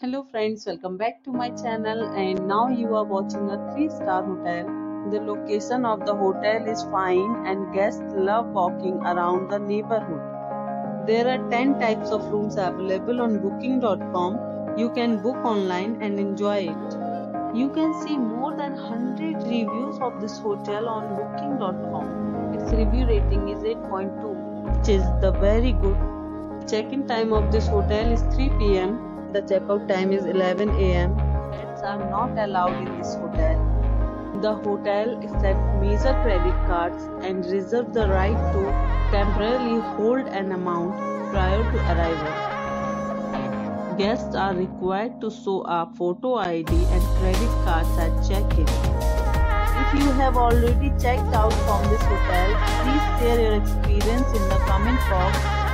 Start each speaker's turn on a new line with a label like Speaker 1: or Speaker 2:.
Speaker 1: Hello friends, welcome back to my channel and now you are watching a 3-star hotel. The location of the hotel is fine and guests love walking around the neighborhood. There are 10 types of rooms available on booking.com. You can book online and enjoy it. You can see more than 100 reviews of this hotel on booking.com. Its review rating is 8.2 which is the very good. Check-in time of this hotel is 3 pm the checkout time is 11 am. Pets are not allowed in this hotel. The hotel accepts major credit cards and reserves the right to temporarily hold an amount prior to arrival. Guests are required to show a photo ID and credit cards at check-in. If you have already checked out from this hotel, please share your experience in the comment box